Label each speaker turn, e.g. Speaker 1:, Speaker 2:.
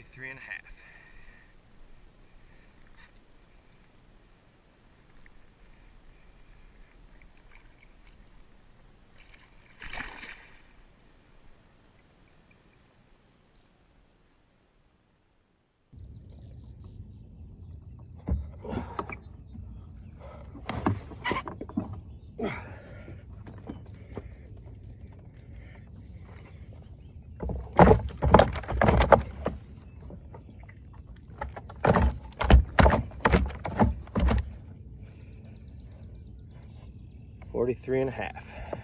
Speaker 1: 43 and a half. Three and a half.